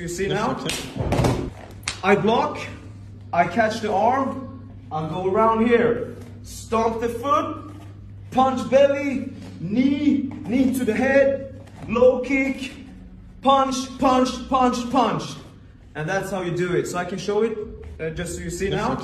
You see now? I block, I catch the arm, I go around here, stomp the foot, punch belly, knee, knee to the head, low kick, punch, punch, punch, punch. And that's how you do it. So I can show it uh, just so you see now.